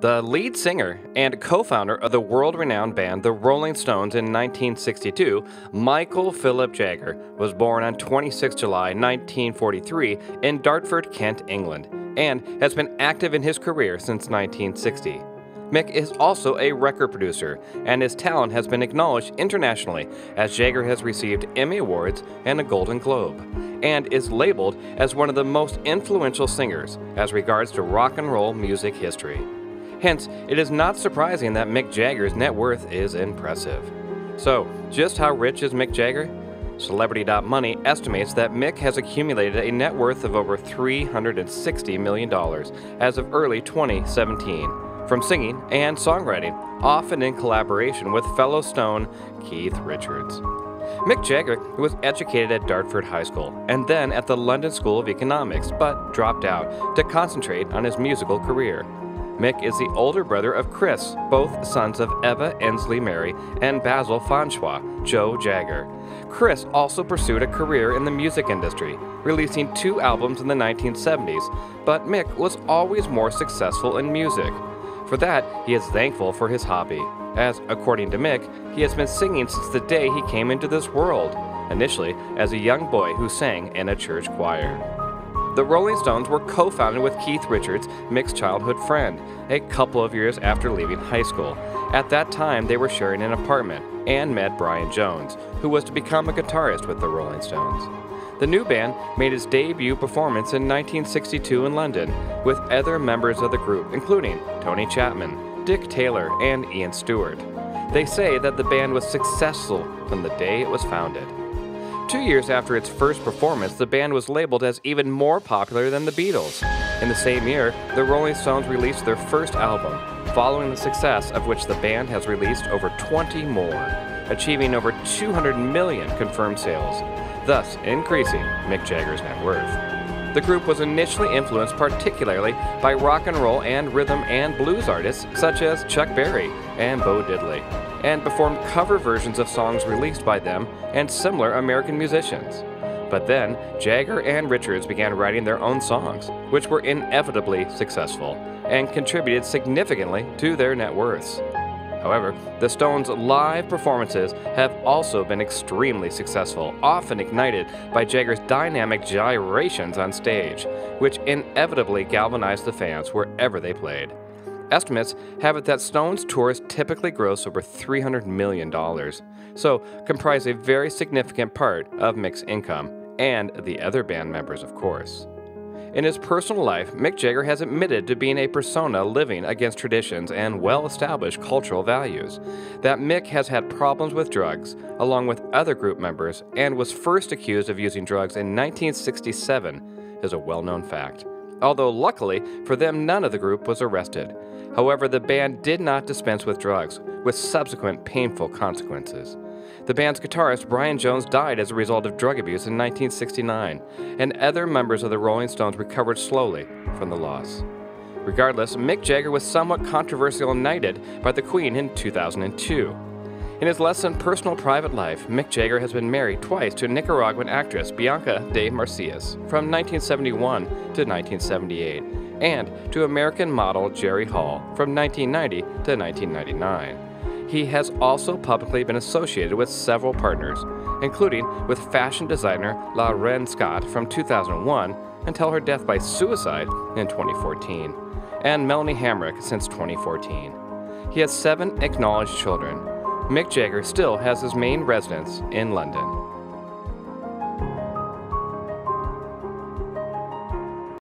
The lead singer and co founder of the world renowned band The Rolling Stones in 1962, Michael Philip Jagger, was born on 26 July 1943 in Dartford, Kent, England, and has been active in his career since 1960. Mick is also a record producer, and his talent has been acknowledged internationally as Jagger has received Emmy Awards and a Golden Globe, and is labeled as one of the most influential singers as regards to rock and roll music history. Hence, it is not surprising that Mick Jagger's net worth is impressive. So, just how rich is Mick Jagger? Celebrity.money estimates that Mick has accumulated a net worth of over $360 million as of early 2017 from singing and songwriting, often in collaboration with fellow Stone Keith Richards. Mick Jagger was educated at Dartford High School and then at the London School of Economics, but dropped out to concentrate on his musical career. Mick is the older brother of Chris, both sons of Eva Ensley Mary and Basil Fanshawe, Joe Jagger. Chris also pursued a career in the music industry, releasing two albums in the 1970s, but Mick was always more successful in music. For that, he is thankful for his hobby, as, according to Mick, he has been singing since the day he came into this world, initially as a young boy who sang in a church choir. The Rolling Stones were co founded with Keith Richards, Mick's childhood friend, a couple of years after leaving high school. At that time, they were sharing an apartment and met Brian Jones, who was to become a guitarist with the Rolling Stones. The new band made its debut performance in 1962 in London with other members of the group, including Tony Chapman, Dick Taylor, and Ian Stewart. They say that the band was successful from the day it was founded. Two years after its first performance, the band was labeled as even more popular than the Beatles. In the same year, the Rolling Stones released their first album, following the success of which the band has released over 20 more, achieving over 200 million confirmed sales, thus increasing Mick Jagger's net worth. The group was initially influenced particularly by rock and roll and rhythm and blues artists such as Chuck Berry and Bo Diddley and performed cover versions of songs released by them and similar American musicians. But then, Jagger and Richards began writing their own songs, which were inevitably successful and contributed significantly to their net worths. However, the Stones' live performances have also been extremely successful, often ignited by Jagger's dynamic gyrations on stage, which inevitably galvanized the fans wherever they played. Estimates have it that Stones tours typically gross over $300 million, so comprise a very significant part of Mick's income, and the other band members, of course. In his personal life, Mick Jagger has admitted to being a persona living against traditions and well established cultural values, that Mick has had problems with drugs, along with other group members, and was first accused of using drugs in 1967, is a well known fact although luckily for them, none of the group was arrested. However, the band did not dispense with drugs, with subsequent painful consequences. The band's guitarist Brian Jones died as a result of drug abuse in 1969, and other members of the Rolling Stones recovered slowly from the loss. Regardless, Mick Jagger was somewhat controversially knighted by the Queen in 2002. In his less than personal private life, Mick Jagger has been married twice to Nicaraguan actress Bianca de Macías from 1971 to 1978, and to American model Jerry Hall from 1990 to 1999. He has also publicly been associated with several partners, including with fashion designer L'Wren Scott from 2001 until her death by suicide in 2014, and Melanie Hamrick since 2014. He has seven acknowledged children, Mick Jagger still has his main residence in London.